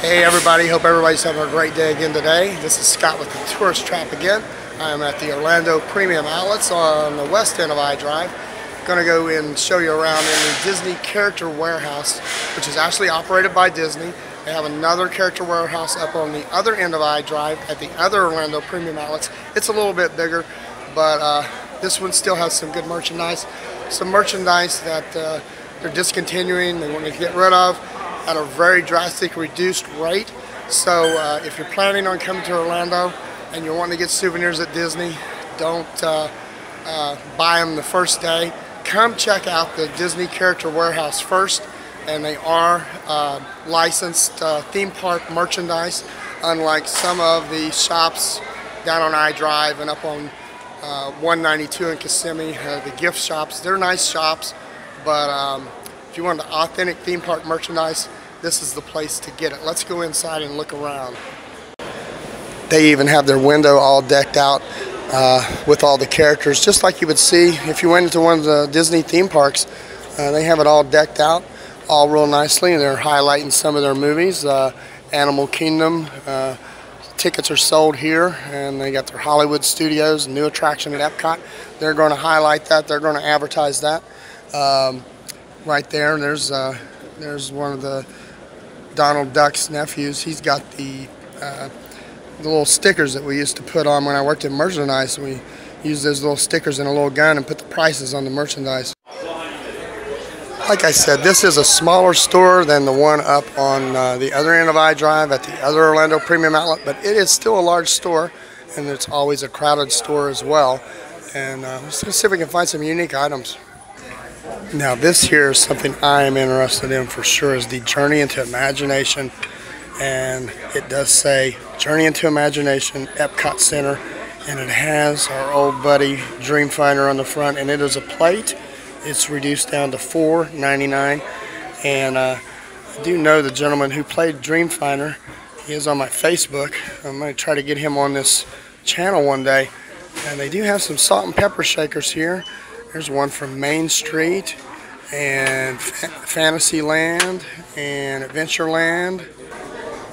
Hey everybody, hope everybody's having a great day again today. This is Scott with the Tourist Trap again. I am at the Orlando Premium Outlets on the west end of I-Drive. Gonna go and show you around in the Disney Character Warehouse, which is actually operated by Disney. They have another character warehouse up on the other end of I-Drive at the other Orlando Premium Outlets. It's a little bit bigger, but uh, this one still has some good merchandise. Some merchandise that uh, they're discontinuing, they want to get rid of at a very drastic reduced rate. So uh, if you're planning on coming to Orlando and you're wanting to get souvenirs at Disney, don't uh, uh, buy them the first day. Come check out the Disney Character Warehouse first and they are uh, licensed uh, theme park merchandise unlike some of the shops down on I-Drive and up on uh, 192 in Kissimmee, the gift shops. They're nice shops, but um, if you want the authentic theme park merchandise, this is the place to get it. Let's go inside and look around. They even have their window all decked out uh, with all the characters, just like you would see if you went into one of the Disney theme parks. Uh, they have it all decked out, all real nicely, and they're highlighting some of their movies. Uh, Animal Kingdom, uh, tickets are sold here, and they got their Hollywood Studios, new attraction at Epcot. They're going to highlight that. They're going to advertise that. Um, right there. And there's uh, there's one of the Donald Duck's nephews. He's got the uh, the little stickers that we used to put on when I worked at merchandise. We used those little stickers and a little gun and put the prices on the merchandise. Like I said, this is a smaller store than the one up on uh, the other end of I-Drive at the other Orlando Premium Outlet, but it is still a large store, and it's always a crowded store as well. And uh, let's see if we can find some unique items. Now this here is something I am interested in for sure is the Journey into Imagination and it does say Journey into Imagination Epcot Center and it has our old buddy Dreamfinder on the front and it is a plate. It's reduced down to $4.99 and uh, I do know the gentleman who played Dreamfinder. He is on my Facebook. I'm going to try to get him on this channel one day. And they do have some salt and pepper shakers here. There's one from Main Street and Fantasyland and Adventureland.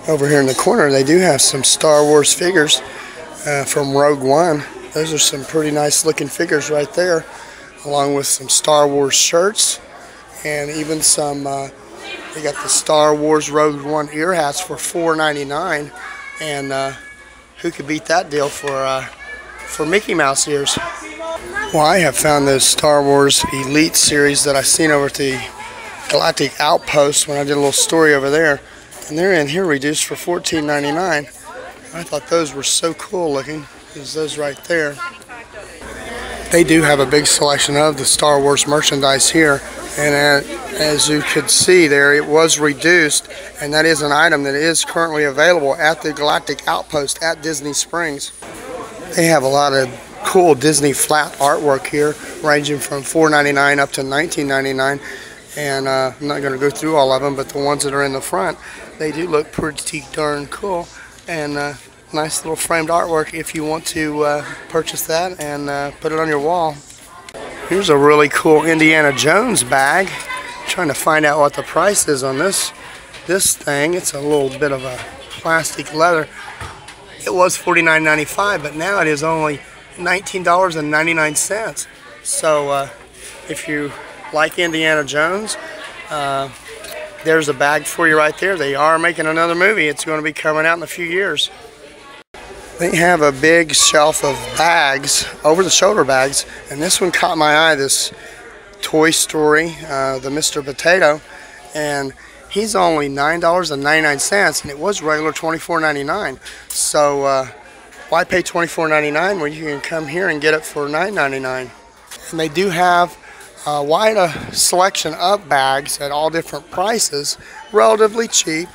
Over here in the corner, they do have some Star Wars figures uh, from Rogue One. Those are some pretty nice looking figures right there, along with some Star Wars shirts and even some. Uh, they got the Star Wars Rogue One ear hats for $4.99, and uh, who could beat that deal for uh, for Mickey Mouse ears? Well, I have found those Star Wars Elite series that I've seen over at the Galactic Outpost when I did a little story over there. And they're in here reduced for $14.99. I thought those were so cool looking. Is those right there. They do have a big selection of the Star Wars merchandise here. And as you could see there, it was reduced. And that is an item that is currently available at the Galactic Outpost at Disney Springs. They have a lot of cool Disney flat artwork here, ranging from $4.99 up to $19.99. And uh, I'm not going to go through all of them, but the ones that are in the front, they do look pretty darn cool. And uh, nice little framed artwork if you want to uh, purchase that and uh, put it on your wall. Here's a really cool Indiana Jones bag. I'm trying to find out what the price is on this this thing. It's a little bit of a plastic leather. It was $49.95, but now it is only $19.99. So uh, if you like Indiana Jones, uh, there's a bag for you right there. They are making another movie. It's going to be coming out in a few years. They have a big shelf of bags, over-the-shoulder bags, and this one caught my eye, this Toy Story, uh, the Mr. Potato, and he's only $9.99, and it was regular $24.99. So uh, why pay $24.99 when you can come here and get it for $9.99? And they do have a wide selection of bags at all different prices, relatively cheap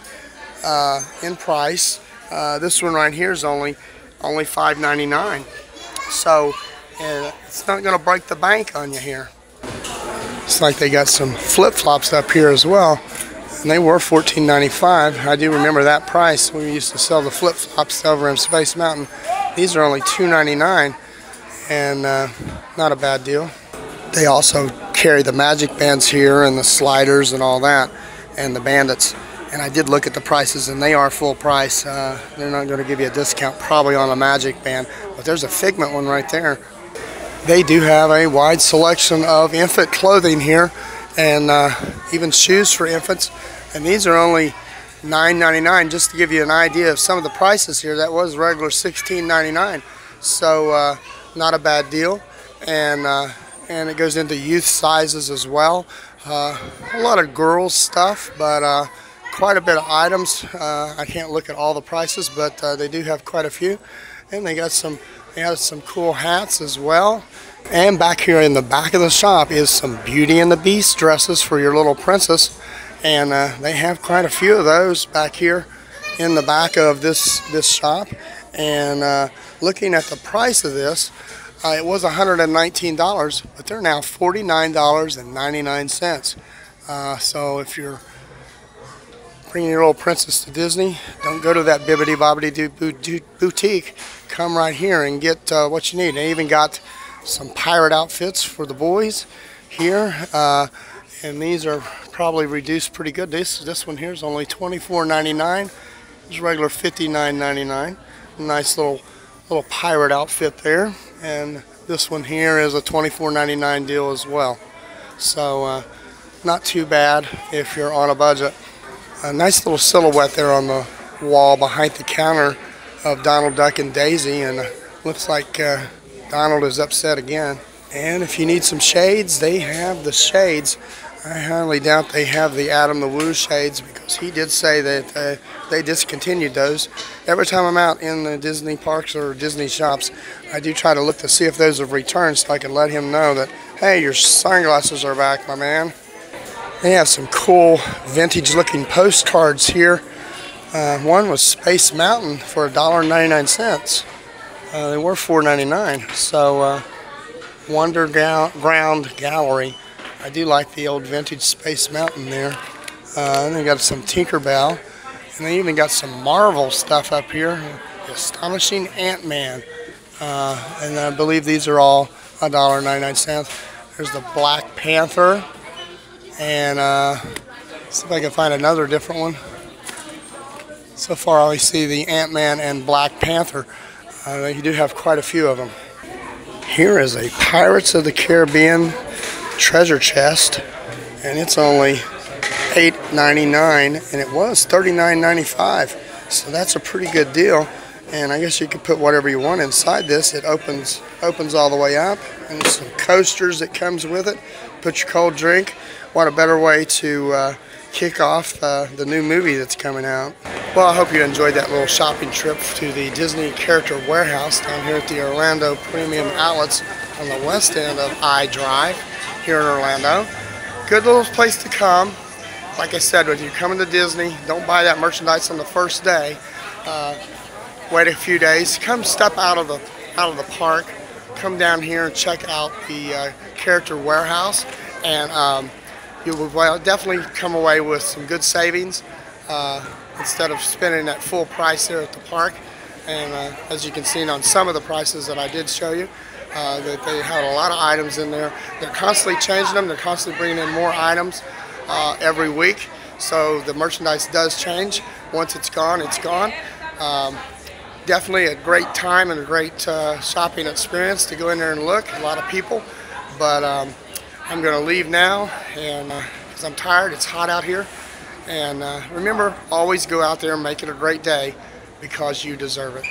uh, in price. Uh, this one right here is only only $5.99. So uh, it's not going to break the bank on you here. It's like they got some flip-flops up here as well and they were $14.95. I do remember that price. We used to sell the flip-flops over in Space Mountain. These are only $2.99 and uh, not a bad deal. They also carry the magic bands here and the sliders and all that and the bandits. And I did look at the prices, and they are full price. Uh, they're not going to give you a discount probably on a Magic Band, but there's a Figment one right there. They do have a wide selection of infant clothing here, and uh, even shoes for infants. And these are only $9.99. Just to give you an idea of some of the prices here, that was regular $16.99. So uh, not a bad deal. And uh, and it goes into youth sizes as well. Uh, a lot of girls stuff, but uh, quite a bit of items. Uh, I can't look at all the prices, but they do have quite a few. And they got some, they have some cool hats as well. And back here in the back of the shop is some Beauty and the Beast dresses for your little princess. And uh, they have quite a few of those back here in the back of this, this shop. And uh, looking at the price of this, uh, it was $119, but they're now $49.99. Uh, so if you're bringing your little princess to Disney, don't go to that Bibbidi Bobbidi Doo boutique. Come right here and get uh, what you need. They even got some pirate outfits for the boys here. Uh, and these are probably reduced pretty good. This this one here is only $24.99. It's regular $59.99. Nice little little pirate outfit there. And this one here is a $24.99 deal as well. So uh, not too bad if you're on a budget. A nice little silhouette there on the wall behind the counter of Donald Duck and Daisy and looks like uh, Donald is upset again. And if you need some shades, they have the shades. I highly doubt they have the Adam the Woo shades because he did say that uh, they discontinued those. Every time I'm out in the Disney parks or Disney shops, I do try to look to see if those have returned so I can let him know that, hey, your sunglasses are back, my man. They have some cool vintage looking postcards here. Uh, one was Space Mountain for $1.99. Uh, they were $4.99. So, uh, Wonder Ground Gallery. I do like the old vintage Space Mountain there. Uh, and they got some Tinkerbell. And they even got some Marvel stuff up here. Astonishing Ant-Man. Uh, and I believe these are all $1.99. There's the Black Panther. And uh, see if I can find another different one. So far, I see the Ant-Man and Black Panther. You do have quite a few of them. Here is a Pirates of the Caribbean treasure chest, and it's only $8.99, and it was $39.95. So that's a pretty good deal. And I guess you could put whatever you want inside this. It opens opens all the way up, and some coasters that comes with it. Put your cold drink what a better way to uh, kick off uh, the new movie that's coming out. Well, I hope you enjoyed that little shopping trip to the Disney Character Warehouse down here at the Orlando Premium Outlets on the west end of I-Drive here in Orlando. Good little place to come. Like I said, when you're coming to Disney, don't buy that merchandise on the first day. Uh, wait a few days. Come step out of the out of the park. Come down here and check out the uh, Character Warehouse. And um, you will definitely come away with some good savings uh, instead of spending that full price there at the park. And uh, as you can see on some of the prices that I did show you, uh, that they had a lot of items in there. They're constantly changing them. They're constantly bringing in more items uh, every week. So the merchandise does change. Once it's gone, it's gone. Um, definitely a great time and a great uh, shopping experience to go in there and look. A lot of people, but um, I'm to leave now and because uh, I'm tired. It's hot out here. And uh, remember, always go out there and make it a great day because you deserve it.